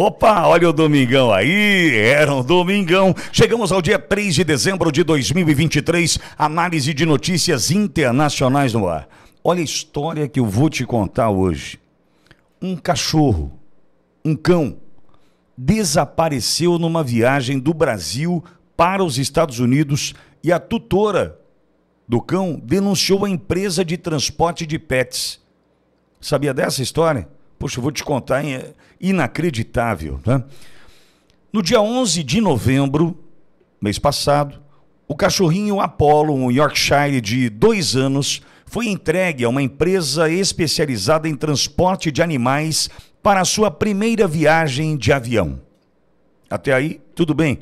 Opa, olha o domingão aí, era um domingão. Chegamos ao dia 3 de dezembro de 2023, análise de notícias internacionais no ar. Olha a história que eu vou te contar hoje. Um cachorro, um cão, desapareceu numa viagem do Brasil para os Estados Unidos e a tutora do cão denunciou a empresa de transporte de pets. Sabia dessa história? Poxa, eu vou te contar, é inacreditável. Né? No dia 11 de novembro, mês passado, o cachorrinho Apollo, um Yorkshire de dois anos, foi entregue a uma empresa especializada em transporte de animais para sua primeira viagem de avião. Até aí, tudo bem.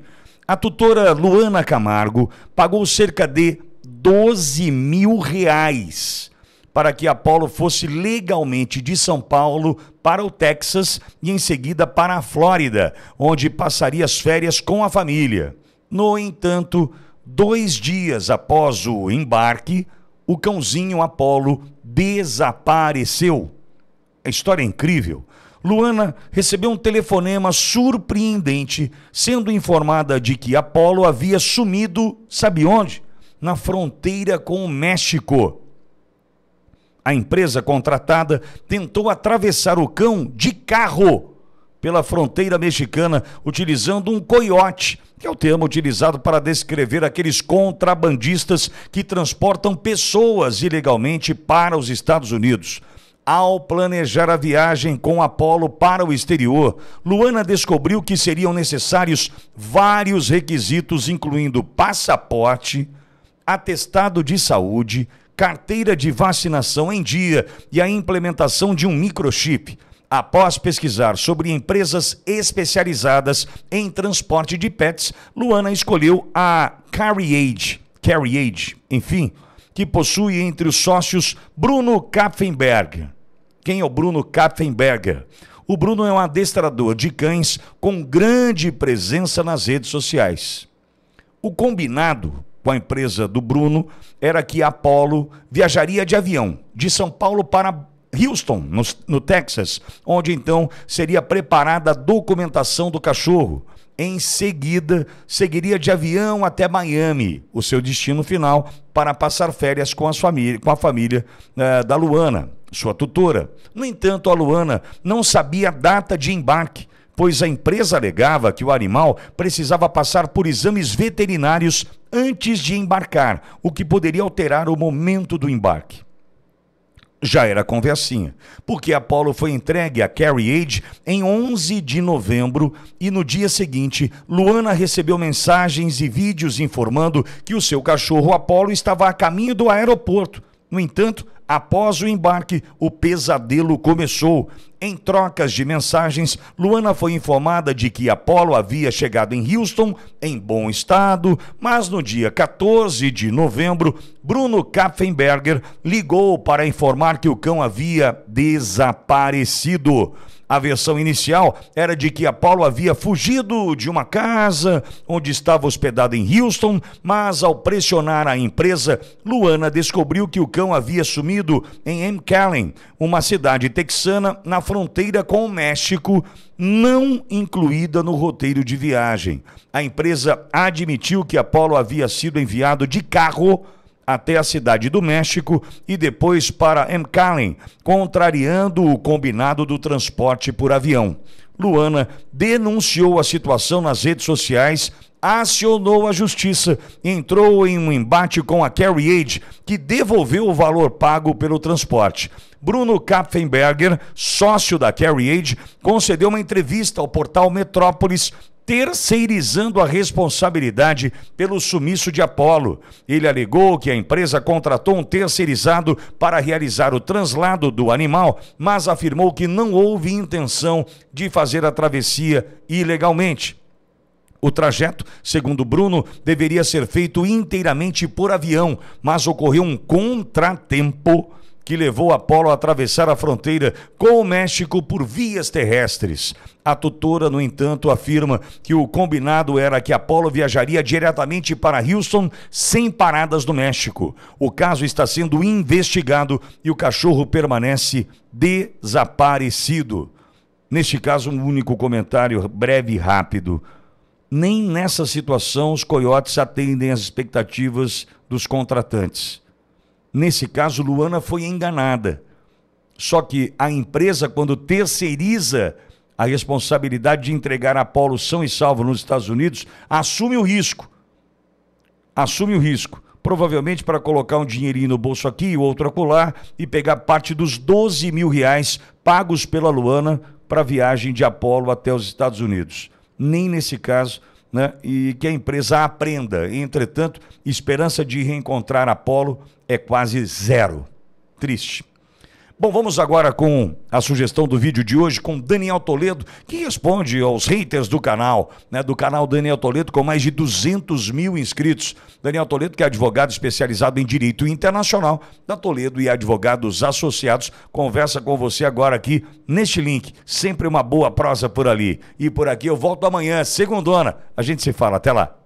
A tutora Luana Camargo pagou cerca de 12 mil reais para que Apolo fosse legalmente de São Paulo para o Texas e em seguida para a Flórida, onde passaria as férias com a família. No entanto, dois dias após o embarque, o cãozinho Apolo desapareceu. A história é incrível. Luana recebeu um telefonema surpreendente, sendo informada de que Apolo havia sumido, sabe onde? Na fronteira com o México. A empresa contratada tentou atravessar o cão de carro pela fronteira mexicana utilizando um coiote, que é o termo utilizado para descrever aqueles contrabandistas que transportam pessoas ilegalmente para os Estados Unidos. Ao planejar a viagem com Apolo para o exterior, Luana descobriu que seriam necessários vários requisitos, incluindo passaporte, atestado de saúde, carteira de vacinação em dia e a implementação de um microchip. Após pesquisar sobre empresas especializadas em transporte de pets, Luana escolheu a CarryAge, CarryAge, enfim, que possui entre os sócios Bruno Kapfenberg. Quem é o Bruno Kapfenberger? O Bruno é um adestrador de cães com grande presença nas redes sociais. O combinado com a empresa do Bruno era que a Apollo viajaria de avião de São Paulo para Houston, no, no Texas, onde então seria preparada a documentação do cachorro. Em seguida, seguiria de avião até Miami, o seu destino final, para passar férias com, as família, com a família uh, da Luana, sua tutora. No entanto, a Luana não sabia a data de embarque, pois a empresa alegava que o animal precisava passar por exames veterinários antes de embarcar, o que poderia alterar o momento do embarque já era conversinha, porque Apollo foi entregue a Carrie Age em 11 de novembro e no dia seguinte, Luana recebeu mensagens e vídeos informando que o seu cachorro Apollo estava a caminho do aeroporto. No entanto, Após o embarque, o pesadelo começou. Em trocas de mensagens, Luana foi informada de que Apollo havia chegado em Houston em bom estado, mas no dia 14 de novembro, Bruno Kapfenberger ligou para informar que o cão havia desaparecido. A versão inicial era de que Apollo havia fugido de uma casa onde estava hospedado em Houston, mas ao pressionar a empresa, Luana descobriu que o cão havia sumido em McAllen, uma cidade texana na fronteira com o México, não incluída no roteiro de viagem. A empresa admitiu que Apollo havia sido enviado de carro até a cidade do México e depois para McAllen, contrariando o combinado do transporte por avião. Luana denunciou a situação nas redes sociais, acionou a justiça, entrou em um embate com a Carriage, que devolveu o valor pago pelo transporte. Bruno Kapfenberger, sócio da Carriage, concedeu uma entrevista ao portal Metrópolis terceirizando a responsabilidade pelo sumiço de Apolo. Ele alegou que a empresa contratou um terceirizado para realizar o translado do animal, mas afirmou que não houve intenção de fazer a travessia ilegalmente. O trajeto, segundo Bruno, deveria ser feito inteiramente por avião, mas ocorreu um contratempo que levou Apolo a atravessar a fronteira com o México por vias terrestres. A tutora, no entanto, afirma que o combinado era que Apolo viajaria diretamente para Houston sem paradas no México. O caso está sendo investigado e o cachorro permanece desaparecido. Neste caso, um único comentário breve e rápido. Nem nessa situação os coiotes atendem às expectativas dos contratantes. Nesse caso, Luana foi enganada. Só que a empresa, quando terceiriza a responsabilidade de entregar Apolo são e salvo nos Estados Unidos, assume o risco. Assume o risco. Provavelmente para colocar um dinheirinho no bolso aqui e outro acolá e pegar parte dos 12 mil reais pagos pela Luana para a viagem de Apolo até os Estados Unidos. Nem nesse caso, né? E que a empresa aprenda. Entretanto, esperança de reencontrar Apolo é quase zero. Triste. Bom, vamos agora com a sugestão do vídeo de hoje com Daniel Toledo, que responde aos haters do canal, né, do canal Daniel Toledo, com mais de 200 mil inscritos. Daniel Toledo, que é advogado especializado em direito internacional da Toledo e advogados associados, conversa com você agora aqui neste link. Sempre uma boa prosa por ali. E por aqui eu volto amanhã, segundona. A gente se fala. Até lá.